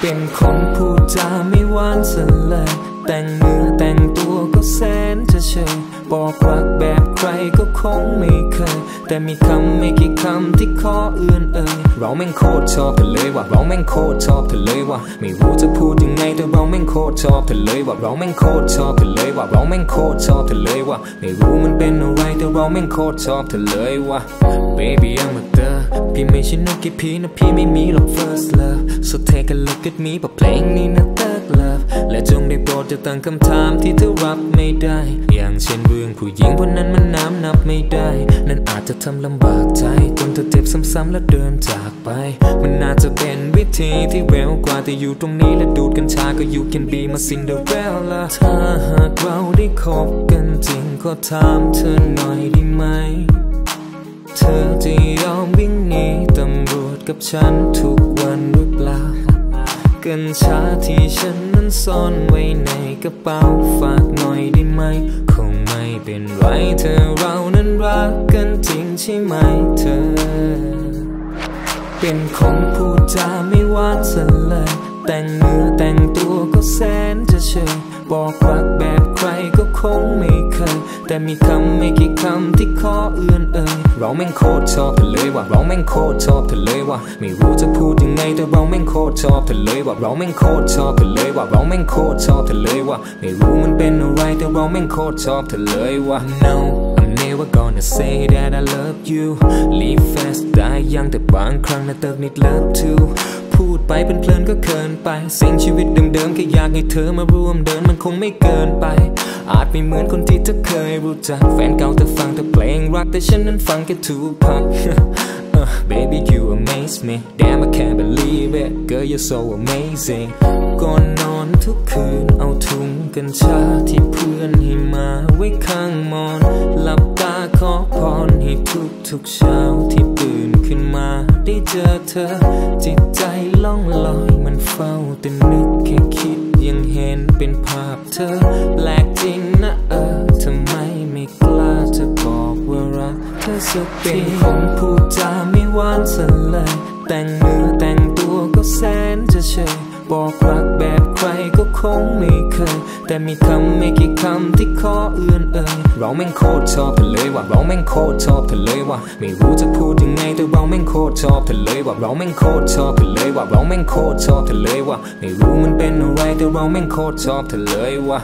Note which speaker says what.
Speaker 1: เป็นคนพูดจาไม่หวานสันเลย แต่งเนื้อแต่งตัวก็แสนจะเฉย บอกรักแบบใครก็คงไม่เคย แต่มีคำไม่กี่คำที่ขอเอื้อนเอ่ยเราแม่งโคตรชอบเธอเลยว่ะเราแม่งโคตรชอบเธอเลยว่ะไม่รู้จะพูดยังไงแต่เราแม่งโคตรชอบเธอเลยว่ะเราแม่งโคตรชอบเธอเลยว่ะเราแม่งโคตรชอบเธอเลยว่ะไม่รู้มันเป็นอะไรแต่เราแม่งโคตรชอบเธอเลยว่ะ baby I'm a thug พี่ไม่ใช่นกกี่พีนะพี่ไม่มีหรอก first love so take a look at me เพราะเพลงนี้นะ thug love และจงได้โปรดจะตั้งคำถามที่เธอรับไม่ได้ อย่างเช่น ผู้หญิงคนนั้นมันน้ำนับไม่ได้ นั่นอาจจะทำลำบากใจจนเธอเจ็บซ้ำๆแล้วเดินจากไป มันน่าจะเป็นวิธีที่เร็วกว่าแต่อยู่ตรงนี้และดูดกัญชาก็ you can be my Cinderella ถ้าหากเราได้คบกันจริงก็ถามเธอหน่อยได้ไหม เธอจะยอมวิ่งหนีตำรวจกับฉันทุกวันหรือเปล่ากัญชาที่ฉันนั้นซ่อนไว้ในกระเป๋าฝากหน่อยได้ไหม เป็นไรเธอเรานั้นรักกันจริงใช่ไหมเธอ เป็นคนพูดจาไม่วานเสยเลย แต่งเนื้อแต่งตัวก็แสนจะเชยบอกรักแบบใครก็คงไม่เคย แต่มีคำไม่กี่คำที่ขอเอื้อนเอ่ย เราแม่งโคตรชอบเธอเลยว่ะเราแม่งโคตรชอบเธอเลยว่ะไม่รู้จะพูดยังไงแต่เราแม่งโคตรชอบเธอเลยว่ะเราแม่งโคตรชอบเธอเลยว่ะเราแม่งโคตรชอบเธอเลยว่ะไม่รู้มันเป็นอะไรแต่เราแม่งโคตรชอบเธอเลยว่ะ no I'm never gonna say that I love you Leave fast ได้ยังแต่บางครั้งนะเติมนิด love too พูดไปเป็นเพลินก็เกินไป สิ่งชีวิตเดิมๆแค่อยากให้เธอมาร่วมเดินมันคงไม่เกินไป อาจไม่เหมือนคนที่เธอเคยรู้จัก แฟนเก่าเธอฟังแต่เพลงรักแต่ฉันนั้นฟังแค่ทูพัก baby you amaze me Damn I can't believe it Girl you're so amazing ก่อนนอนทุกคืนเอาถุงกัญชาที่เพื่อนให้มาไว้ข้างมอน หลับตาขอพรให้ทุกทุกๆเช้าที่ตื่นขึ้นมา เจอเธอ จิตใจล่องลอยมันเฝ้าแต่นึกแค่คิดยังเห็นเป็นภาพเธอแปลกจริงนะเออทำไมไม่กล้าจะบอกว่ารักเธอสักทีเป็นคนพูดจาไม่หวานสยเลยแต่งเนื้อแต่งตัวก็แสนจะเฉยบอกรักแบบใครก็คงไม่เคย แต่มีคำไม่กี่คำที่ขอเอื้อนเอ่ยเราแม่งโคตรชอบเธอเลยว่ะเราแม่งโคตรชอบเธอเลยว่ะไม่รู้จะพูดยังไงแต่เราแม่งโคตรชอบเธอเลยว่ะเราแม่งโคตรชอบเธอเลยว่ะเราแม่งโคตรชอบเธอเลยว่ะไม่รู้มันเป็นอะไรแต่เราแม่งโคตรชอบเธอเลยว่ะ